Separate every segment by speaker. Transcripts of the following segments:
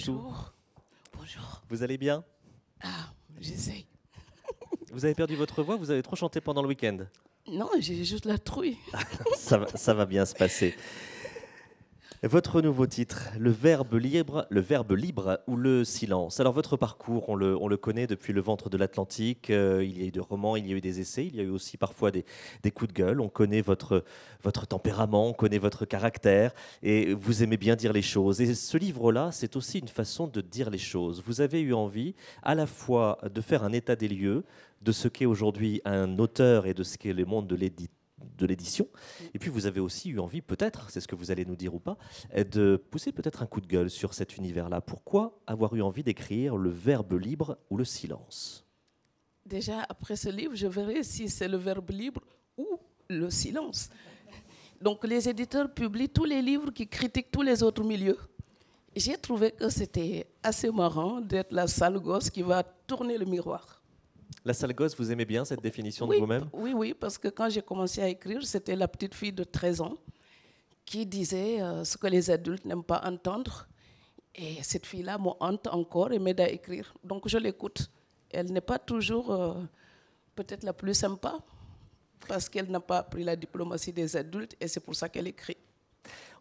Speaker 1: Fatou.
Speaker 2: Bonjour. Bonjour.
Speaker 1: Vous allez bien?
Speaker 2: Ah, j'essaye.
Speaker 1: Vous avez perdu votre voix, vous avez trop chanté pendant le week-end.
Speaker 2: Non, j'ai juste la trouille.
Speaker 1: ça, va, ça va bien se passer. Votre nouveau titre, le verbe libre, le verbe libre ou le silence. Alors votre parcours, on le, on le connaît depuis le ventre de l'Atlantique. Euh, il y a eu des romans, il y a eu des essais, il y a eu aussi parfois des, coups de gueule. On connaît votre, votre tempérament, on connaît votre caractère et vous aimez bien dire les choses. Et ce livre-là, c'est aussi une façon de dire les choses. Vous avez eu envie à la fois de faire un état des lieux de ce qu'est aujourd'hui un auteur et de ce qu'est le monde de l'éditeur de l'édition. Et puis vous avez aussi eu envie, peut-être, c'est ce que vous allez nous dire ou pas, de pousser peut-être un coup de gueule sur cet univers-là. Pourquoi avoir eu envie d'écrire le verbe libre ou le silence?
Speaker 2: Déjà, après ce livre, je verrai si c'est le verbe libre ou le silence. Donc les éditeurs publient tous les livres qui critiquent tous les autres milieux. J'ai trouvé que c'était assez marrant d'être la sale gosse qui va tourner le miroir.
Speaker 1: La sale gosse, vous aimez bien cette définition
Speaker 2: oui,
Speaker 1: de vous-même?
Speaker 2: Oui, oui, parce que quand j'ai commencé à écrire, c'était la petite fille de 13 ans qui disait euh, ce que les adultes n'aiment pas entendre. Et cette fille-là me hante encore et m'aide à écrire. Donc je l'écoute. Elle n'est pas toujours euh, peut-être la plus sympa, parce qu'elle n'a pas appris la diplomatie des adultes et c'est pour ça qu'elle écrit.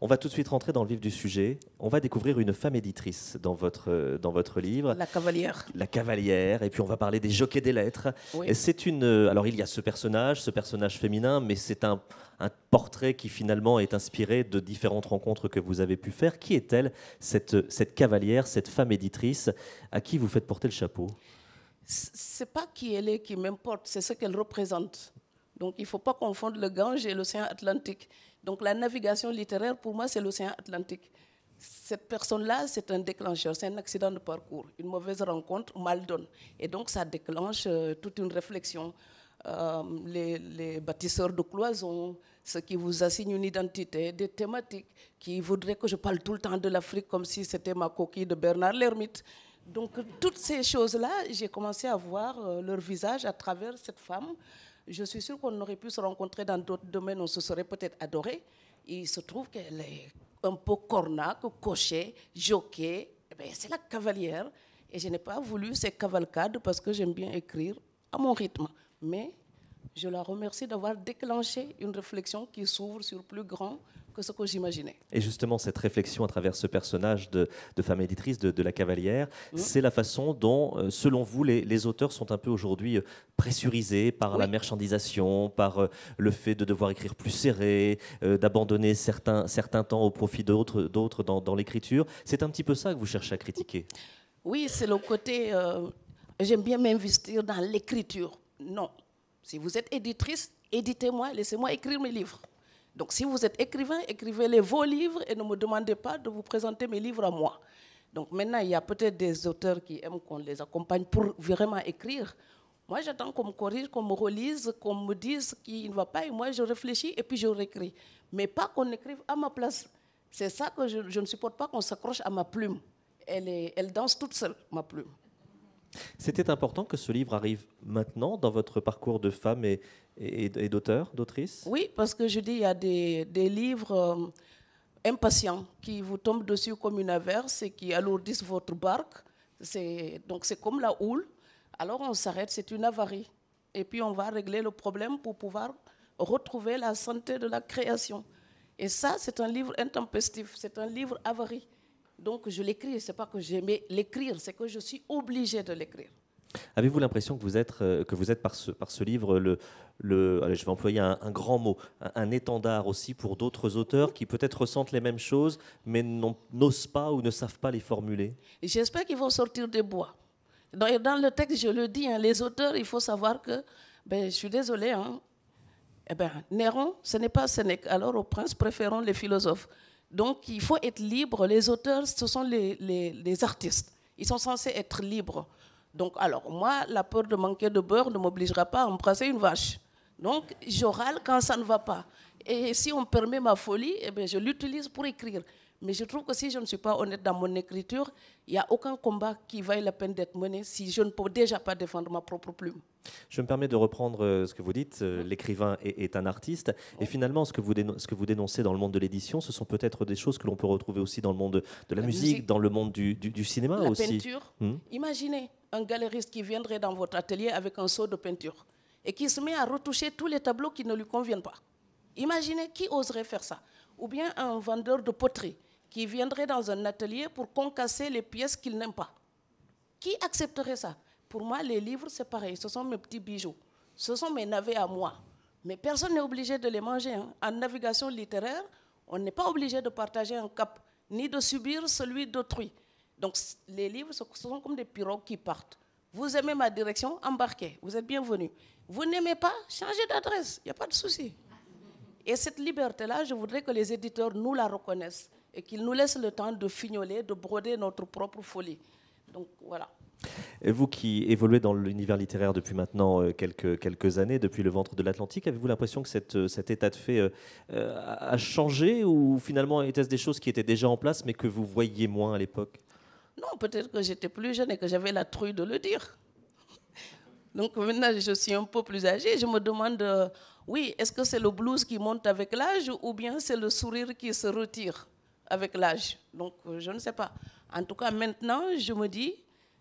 Speaker 1: On va tout de suite rentrer dans le vif du sujet. On va découvrir une femme éditrice dans votre, dans votre livre.
Speaker 2: La cavalière.
Speaker 1: La cavalière. Et puis on va parler des jockeys des lettres.
Speaker 2: Oui.
Speaker 1: C'est une. Alors il y a ce personnage, ce personnage féminin, mais c'est un, un portrait qui finalement est inspiré de différentes rencontres que vous avez pu faire. Qui est-elle, cette, cette cavalière, cette femme éditrice, à qui vous faites porter le chapeau?
Speaker 2: C'est pas qui elle est qui m'importe, c'est ce qu'elle représente. Donc il ne faut pas confondre le Gange et l'océan Atlantique. Donc la navigation littéraire, pour moi, c'est l'océan Atlantique. Cette personne-là, c'est un déclencheur, c'est un accident de parcours. Une mauvaise rencontre mal donne. Et donc ça déclenche euh, toute une réflexion. Euh, les, les bâtisseurs de cloisons, ceux qui vous assignent une identité, des thématiques, qui voudraient que je parle tout le temps de l'Afrique comme si c'était ma coquille de Bernard Lermite. Donc toutes ces choses-là, j'ai commencé à voir euh, leur visage à travers cette femme. Je suis sûre qu'on aurait pu se rencontrer dans d'autres domaines, on se serait peut-être adoré. Il se trouve qu'elle est un peu cornaque, cochée, jockey. Eh ben, c'est la cavalière. Et je n'ai pas voulu ces cavalcades parce que j'aime bien écrire à mon rythme. Mais je la remercie d'avoir déclenché une réflexion qui s'ouvre sur plus grand que ce que j'imaginais.
Speaker 1: Et justement, cette réflexion à travers ce personnage de, de femme éditrice de, de la cavalière,
Speaker 2: Mhm.
Speaker 1: c'est la façon dont, euh, selon vous, les, les auteurs sont un peu aujourd'hui euh, pressurisés par la
Speaker 2: Oui.
Speaker 1: marchandisation, par euh, le fait de devoir écrire plus serré, d'abandonner certains, certains temps au profit d'autres d'autres dans, dans l'écriture. C'est un petit peu ça que vous cherchez à critiquer.
Speaker 2: Oui, c'est le côté. euh, J'aime bien m'investir dans l'écriture. Non. Si vous êtes éditrice, éditez-moi, laissez-moi écrire mes livres. Donc, si vous êtes écrivain, écrivez-les vos livres et ne me demandez pas de vous présenter mes livres à moi. Donc, maintenant, il y a peut-être des auteurs qui aiment qu'on les accompagne pour vraiment écrire. Moi, j'attends qu'on me corrige, qu'on me relise, qu'on me dise ce qui ne va pas et moi, je réfléchis et puis je réécris. Mais pas qu'on écrive à ma place. C'est ça que je, je ne supporte pas qu'on s'accroche à ma plume. Elle, est, elle danse toute seule, ma plume.
Speaker 1: C'était important que ce livre arrive maintenant dans votre parcours de femme et, et, d'auteur, d'autrice?
Speaker 2: Oui, parce que je dis, il y a des, livres euh, impatients qui vous tombent dessus comme une averse et qui alourdissent votre barque. Donc c'est comme la houle. Alors on s'arrête, c'est une avarie. Et puis on va régler le problème pour pouvoir retrouver la santé de la création. Et ça, c'est un livre intempestif, c'est un livre avarie. Donc je l'écris, c'est pas que j'aimais l'écrire, c'est que je suis obligée de l'écrire.
Speaker 1: Avez-vous l'impression que vous êtes, euh, que vous êtes par, ce, par ce livre, le, le, allez, je vais employer un, un grand mot, un, un étendard aussi pour d'autres auteurs qui peut-être ressentent les mêmes choses, mais n'osent pas ou ne savent pas les formuler?
Speaker 2: J'espère qu'ils vont sortir des bois. Dans, dans le texte, je le dis, hein, les auteurs, il faut savoir que, ben, je suis désolée, hein, eh ben, Néron, ce n'est pas Sénèque. Alors, au prince, préférons les philosophes. Donc, il faut être libre. Les auteurs, ce sont les, artistes. Ils sont censés être libres. Donc, alors, moi, la peur de manquer de beurre ne m'obligera pas à embrasser une vache. Donc, je râle quand ça ne va pas. Et si on permet ma folie, eh ben, je l'utilise pour écrire. Mais je trouve que si je ne suis pas honnête dans mon écriture, il n'y a aucun combat qui vaille la peine d'être mené si je ne peux déjà pas défendre ma propre plume.
Speaker 1: Je me permets de reprendre euh, ce que vous dites. Euh, l'écrivain est, un artiste. Et finalement, ce que, vous ce que vous dénoncez dans le monde de l'édition, ce sont peut-être des choses que l'on peut retrouver aussi dans le monde de la, musique, dans le monde du, du, cinéma
Speaker 2: la
Speaker 1: aussi.
Speaker 2: La peinture. Hmm. Imaginez un galériste qui viendrait dans votre atelier avec un seau de peinture et qui se met à retoucher tous les tableaux qui ne lui conviennent pas. Imaginez qui oserait faire ça. Ou bien un vendeur de poterie qui viendrait dans un atelier pour concasser les pièces qu'il n'aime pas. Qui accepterait ça? Pour moi, les livres, c'est pareil. Ce sont mes petits bijoux. Ce sont mes navets à moi. Mais personne n'est obligé de les manger. Hein. En navigation littéraire, on n'est pas obligé de partager un cap, ni de subir celui d'autrui. Donc les livres, ce sont comme des pirogues qui partent. Vous aimez ma direction, embarquez. Vous êtes bienvenus. Vous n'aimez pas, changez d'adresse. Il n'y a pas de souci. Et cette liberté-là, je voudrais que les éditeurs nous la reconnaissent et qu'ils nous laissent le temps de fignoler, de broder notre propre folie. Donc voilà.
Speaker 1: Et vous qui évoluez dans l'univers littéraire depuis maintenant euh, quelques, quelques années, depuis le ventre de l'Atlantique, avez-vous l'impression que cette, euh, cet état de fait euh, a changé ou finalement était-ce des choses qui étaient déjà en place mais que vous voyiez moins à l'époque?
Speaker 2: Non, peut-être que j'étais plus jeune et que j'avais la trouille de le dire. Donc maintenant, je suis un peu plus âgée. Je me demande, oui, est-ce que c'est le blues qui monte avec l'âge ou bien c'est le sourire qui se retire? Avec l'âge. Donc, euh, je ne sais pas. En tout cas, maintenant, je me dis,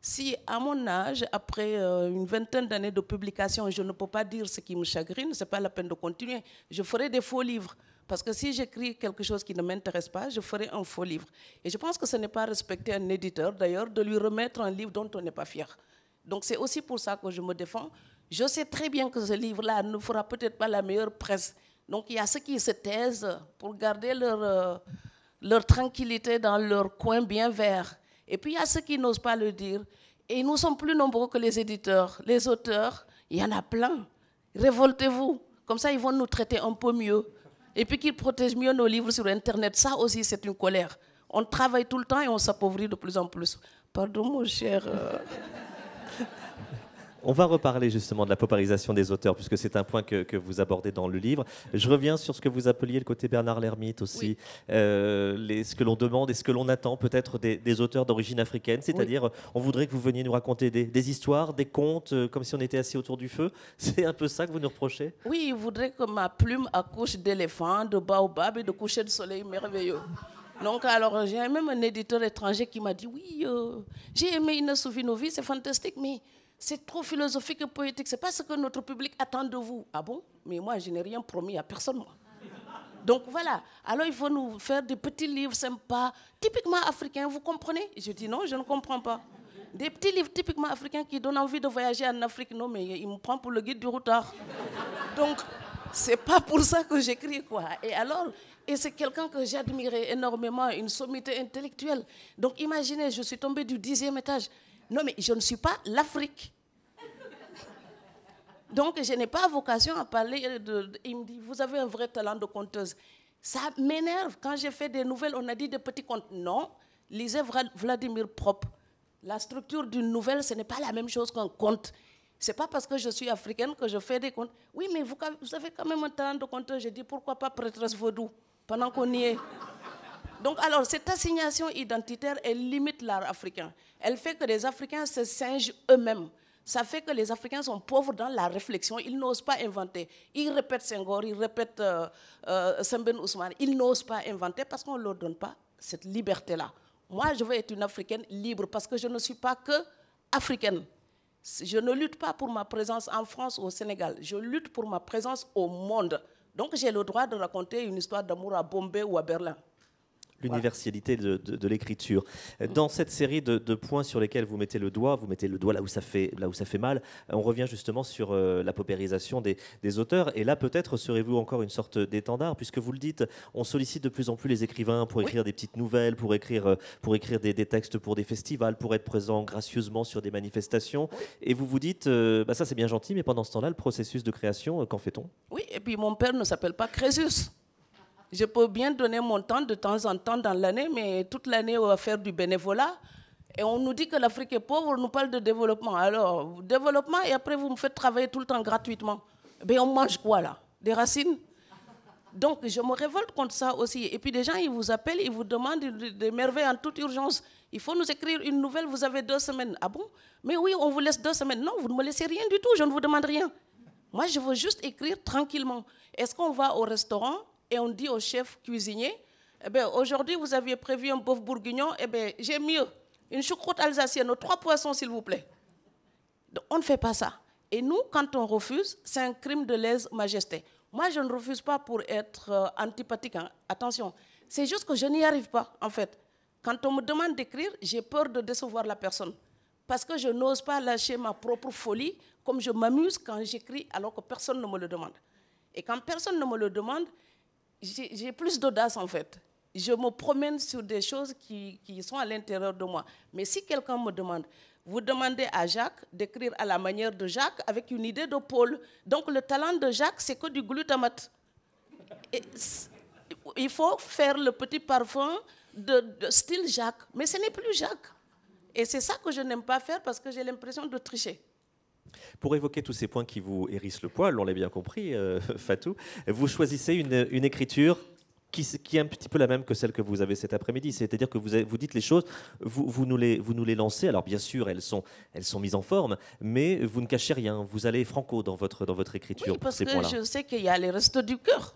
Speaker 2: si à mon âge, après euh, une vingtaine d'années de publication, je ne peux pas dire ce qui me chagrine, ce n'est pas la peine de continuer. Je ferai des faux livres. Parce que si j'écris quelque chose qui ne m'intéresse pas, je ferai un faux livre. Et je pense que ce n'est pas respecter un éditeur, d'ailleurs, de lui remettre un livre dont on n'est pas fier. Donc c'est aussi pour ça que je me défends. Je sais très bien que ce livre-là ne fera peut-être pas la meilleure presse. Donc il y a ceux qui se taisent pour garder leur... Euh, leur tranquillité dans leur coin bien vert. Et puis il y a ceux qui n'osent pas le dire. Et nous sommes plus nombreux que les éditeurs, les auteurs. Il y en a plein. Révoltez-vous. Comme ça, ils vont nous traiter un peu mieux. Et puis qu'ils protègent mieux nos livres sur Internet. Ça aussi, c'est une colère. On travaille tout le temps et on s'appauvrit de plus en plus. Pardon, mon cher.
Speaker 1: On va reparler justement de la paupérisation des auteurs, puisque c'est un point que, vous abordez dans le livre. Je reviens sur ce que vous appeliez le côté Bernard Lermite aussi, euh, les, ce que l'on demande et ce que l'on attend peut-être des, auteurs d'origine africaine, c'est-à-dire on voudrait que vous veniez nous raconter des, histoires, des contes, euh, comme si on était assis autour du feu. C'est un peu ça que vous nous reprochez?
Speaker 2: Oui, il voudrait que ma plume accouche d'éléphants, de baobab et de coucher de soleil merveilleux. Donc, alors, j'ai même un éditeur étranger qui m'a dit Oui, euh, j'ai aimé Ina Souvinovi, c'est fantastique, mais c'est trop philosophique et poétique. C'est pas ce que notre public attend de vous. Ah bon? Mais moi, je n'ai rien promis à personne, moi. Donc voilà. Alors il faut nous faire des petits livres sympas, typiquement africains, vous comprenez? Je dis non, je ne comprends pas. Des petits livres typiquement africains qui donnent envie de voyager en Afrique. Non, mais il me prend pour le guide du routard. Donc, c'est pas pour ça que j'écris, quoi. Et alors, et c'est quelqu'un que j'admirais énormément, une sommité intellectuelle. Donc imaginez, je suis tombée du dixième étage. Non, mais je ne suis pas l'Afrique. Donc, je n'ai pas vocation à parler de, Il me dit, vous avez un vrai talent de conteuse. Ça m'énerve. Quand j'ai fait des nouvelles, on a dit des petits contes. Non, lisez Vladimir Prop. La structure d'une nouvelle, ce n'est pas la même chose qu'un conte. C'est pas parce que je suis africaine que je fais des contes. Oui, mais vous, vous avez quand même un talent de conteuse. J'ai dit, pourquoi pas prêtresse vaudou pendant qu'on y est donc, alors, cette assignation identitaire, elle limite l'art africain. Elle fait que les Africains se singent eux-mêmes. Ça fait que les Africains sont pauvres dans la réflexion. Ils n'osent pas inventer. Ils répètent Senghor, ils répètent euh, euh Semben Ousmane. Ils n'osent pas inventer parce qu'on ne leur donne pas cette liberté-là. Moi, je veux être une Africaine libre parce que je ne suis pas que africaine. Je ne lutte pas pour ma présence en France ou au Sénégal. Je lutte pour ma présence au monde. Donc j'ai le droit de raconter une histoire d'amour à Bombay ou à Berlin
Speaker 1: l'universalité de, l'écriture. Dans cette série de, points sur lesquels vous mettez le doigt, vous mettez le doigt là où ça fait, là où ça fait mal, on revient justement sur euh, la paupérisation des, auteurs. Et là, peut-être serez-vous encore une sorte d'étendard, puisque vous le dites, on sollicite de plus en plus les écrivains pour écrire des petites nouvelles, pour écrire, euh, pour écrire des, textes pour des festivals, pour être présent gracieusement sur des manifestations. Et vous vous dites, euh, bah ça c'est bien gentil, mais pendant ce temps-là, le processus de création, qu'en fait-on?
Speaker 2: Oui, et puis mon père ne s'appelle pas Crésus. Je peux bien donner mon temps de temps en temps dans l'année, mais toute l'année, on va faire du bénévolat. Et on nous dit que l'Afrique est pauvre, on nous parle de développement. Alors, développement, et après, vous me faites travailler tout le temps gratuitement. Ben, on mange quoi là? Des racines? Donc, je me révolte contre ça aussi. Et puis, des gens, ils vous appellent, ils vous demandent des merveilles en toute urgence. Il faut nous écrire une nouvelle, vous avez deux semaines. Ah bon? Mais oui, on vous laisse deux semaines. Non, vous ne me laissez rien du tout, je ne vous demande rien. Moi, je veux juste écrire tranquillement. Est-ce qu'on va au restaurant? Et on dit au chef cuisinier, eh bien, aujourd'hui, vous aviez prévu un bœuf bourguignon, eh bien, j'ai mieux. Une choucroute alsacienne, trois poissons, s'il vous plaît. Donc, on ne fait pas ça. Et nous, quand on refuse, c'est un crime de lèse-majesté. Moi, je ne refuse pas pour être euh, antipathique. Hein. Attention, c'est juste que je n'y arrive pas, en fait. Quand on me demande d'écrire, j'ai peur de décevoir la personne. Parce que je n'ose pas lâcher ma propre folie, comme je m'amuse quand j'écris alors que personne ne me le demande. Et quand personne ne me le demande, j'ai plus d'audace, en fait. Je me promène sur des choses qui, sont à l'intérieur de moi. Mais si quelqu'un me demande, vous demandez à Jacques d'écrire à la manière de Jacques avec une idée de Paul. Donc le talent de Jacques, c'est que du glutamate. il faut faire le petit parfum de, style Jacques, mais ce n'est plus Jacques. Et c'est ça que je n'aime pas faire parce que j'ai l'impression de tricher.
Speaker 1: Pour évoquer tous ces points qui vous hérissent le poil, on l'a bien compris, euh, Fatou, vous choisissez une, une écriture qui, est un petit peu la même que celle que vous avez cet après-midi. C'est-à-dire que vous, vous dites les choses, vous, vous, nous les, vous nous les lancez. Alors bien sûr, elles sont, elles sont mises en forme, mais vous ne cachez rien. Vous allez franco dans votre, dans votre écriture.
Speaker 2: Oui, parce
Speaker 1: que
Speaker 2: je sais qu'il y a les restes du cœur.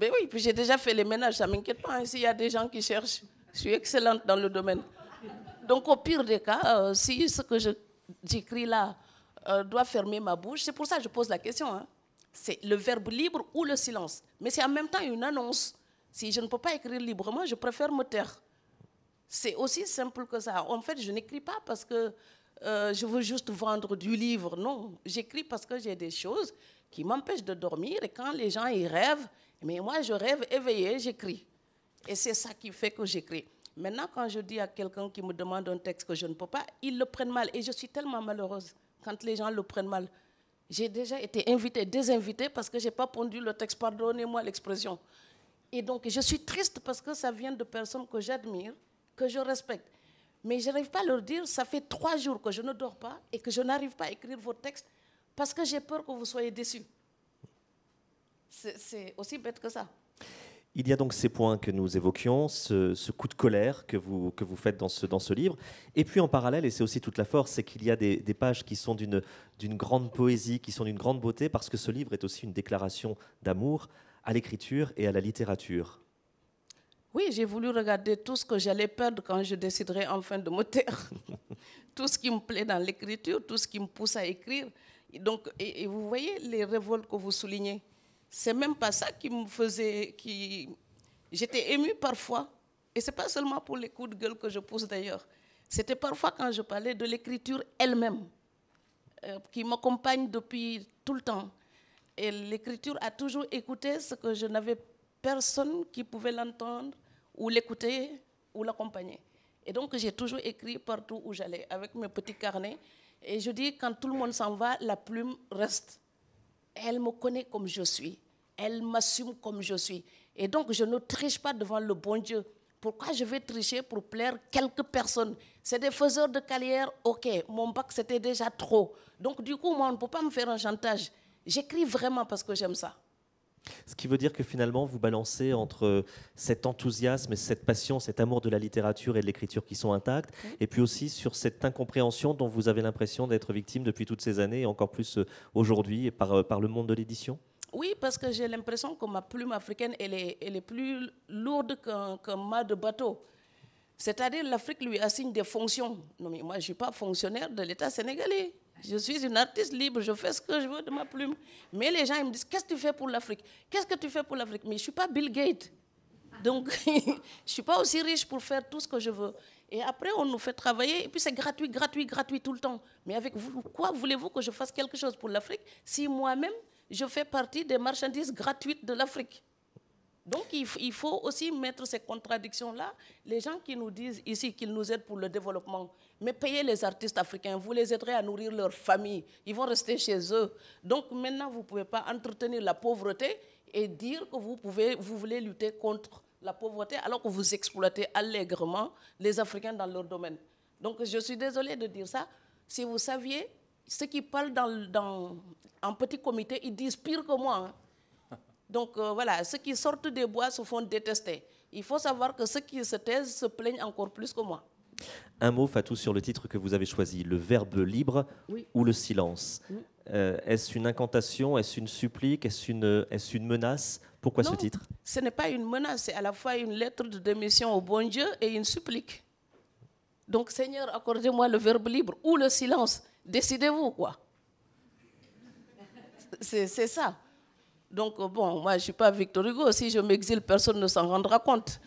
Speaker 2: Mais oui, puis j'ai déjà fait les ménages, ça ne m'inquiète pas. Hein, s'il y a des gens qui cherchent, je suis excellente dans le domaine. Donc au pire des cas, euh, si ce que j'écris là euh, doit fermer ma bouche, c'est pour ça que je pose la question. Hein c'est le verbe libre ou le silence. Mais c'est en même temps une annonce. Si je ne peux pas écrire librement, je préfère me taire. C'est aussi simple que ça. En fait, je n'écris pas parce que euh, je veux juste vendre du livre. Non, j'écris parce que j'ai des choses qui m'empêchent de dormir. Et quand les gens y rêvent, mais moi, je rêve éveillé, j'écris. Et c'est ça qui fait que j'écris. Maintenant, quand je dis à quelqu'un qui me demande un texte que je ne peux pas, ils le prennent mal. Et je suis tellement malheureuse quand les gens le prennent mal. J'ai déjà été invitée, désinvitée parce que je n'ai pas pondu le texte, pardonnez-moi l'expression. Et donc, je suis triste parce que ça vient de personnes que j'admire, que je respecte. Mais je n'arrive pas à leur dire, ça fait trois jours que je ne dors pas et que je n'arrive pas à écrire vos textes parce que j'ai peur que vous soyez déçus. C'est aussi bête que ça.
Speaker 1: Il y a donc ces points que nous évoquions, ce, coup de colère que vous, que vous faites dans ce, dans ce livre. Et puis en parallèle, et c'est aussi toute la force, c'est qu'il y a des, pages qui sont d'une grande poésie, qui sont d'une grande beauté, parce que ce livre est aussi une déclaration d'amour à l'écriture et à la littérature.
Speaker 2: Oui, j'ai voulu regarder tout ce que j'allais perdre quand je déciderai enfin de me taire. tout ce qui me plaît dans l'écriture, tout ce qui me pousse à écrire. donc, et vous voyez les révoltes que vous soulignez c'est même pas ça qui me faisait. Qui... J'étais émue parfois. Et c'est pas seulement pour les coups de gueule que je pousse d'ailleurs. C'était parfois quand je parlais de l'écriture elle-même, euh, qui m'accompagne depuis tout le temps. Et l'écriture a toujours écouté ce que je n'avais personne qui pouvait l'entendre ou l'écouter ou l'accompagner. Et donc j'ai toujours écrit partout où j'allais avec mes petits carnets. Et je dis, quand tout le monde s'en va, la plume reste. Elle me connaît comme je suis elle m'assume comme je suis. Et donc, je ne triche pas devant le bon Dieu. Pourquoi je vais tricher pour plaire quelques personnes? C'est des faiseurs de carrière, ok, mon bac c'était déjà trop. Donc, du coup, moi, on ne peut pas me faire un chantage. J'écris vraiment parce que j'aime ça.
Speaker 1: Ce qui veut dire que finalement, vous balancez entre cet enthousiasme et cette passion, cet amour de la littérature et de l'écriture qui sont intacts, et puis aussi sur cette incompréhension dont vous avez l'impression d'être victime depuis toutes ces années, et encore plus euh, aujourd'hui, par, euh, par le monde de l'édition?
Speaker 2: Oui, parce que j'ai l'impression que ma plume africaine, elle est, elle est plus lourde qu'un mât de bateau. C'est-à-dire l'Afrique lui assigne des fonctions. Non, mais moi, je ne suis pas fonctionnaire de l'État sénégalais. Je suis une artiste libre, je fais ce que je veux de ma plume. Mais les gens ils me disent, qu'est-ce que tu fais pour l'Afrique? Qu'est-ce que tu fais pour l'Afrique? Mais je ne suis pas Bill Gates. Donc, je ne suis pas aussi riche pour faire tout ce que je veux. Et après, on nous fait travailler, et puis c'est gratuit, gratuit, gratuit tout le temps. Mais avec vous, quoi voulez-vous que je fasse quelque chose pour l'Afrique? Si moi-même, je fais partie des marchandises gratuites de l'Afrique. Donc il faut aussi mettre ces contradictions-là. Les gens qui nous disent ici qu'ils nous aident pour le développement, mais payez les artistes africains, vous les aiderez à nourrir leur famille, ils vont rester chez eux. Donc maintenant, vous ne pouvez pas entretenir la pauvreté et dire que vous, pouvez, vous voulez lutter contre la pauvreté alors que vous exploitez allègrement les Africains dans leur domaine. Donc je suis désolée de dire ça. Si vous saviez ceux qui parlent dans, dans, en petit comité, ils disent pire que moi. hein. Donc euh, voilà, ceux qui sortent des bois se font détester. Il faut savoir que ceux qui se taisent se plaignent encore plus que moi.
Speaker 1: Un mot, Fatou, sur le titre que vous avez choisi, le verbe libre
Speaker 2: Oui.
Speaker 1: ou le silence.
Speaker 2: Oui.
Speaker 1: Euh, est-ce une incantation Est-ce une supplique Est-ce une, est une menace? Pourquoi ce titre?
Speaker 2: Ce n'est pas une menace, c'est à la fois une lettre de démission au bon Dieu et une supplique. Donc Seigneur, accordez-moi le verbe libre ou le silence. Décidez-vous, quoi. C'est ça. Donc, bon, moi, je ne suis pas Victor Hugo. Si je m'exile, personne ne s'en rendra compte.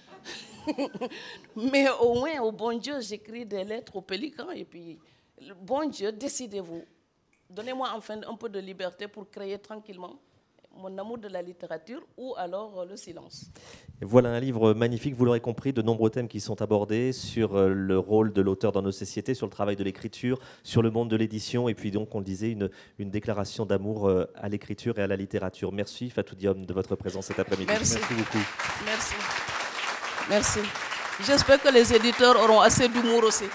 Speaker 2: Mais au moins, au bon Dieu, j'écris des lettres au pélican. Et puis, le bon Dieu, décidez-vous. Donnez-moi enfin un peu de liberté pour créer tranquillement mon amour de la littérature ou alors euh, le silence.
Speaker 1: Voilà un livre magnifique, vous l'aurez compris, de nombreux thèmes qui sont abordés sur euh, le rôle de l'auteur dans nos sociétés, sur le travail de l'écriture, sur le monde de l'édition, et puis donc, on le disait, une, une déclaration d'amour euh, à l'écriture et à la littérature. Merci Fatou Diom de votre présence cet après-midi.
Speaker 2: Merci.
Speaker 1: beaucoup.
Speaker 2: Merci. Merci. J'espère que les éditeurs auront assez d'humour aussi.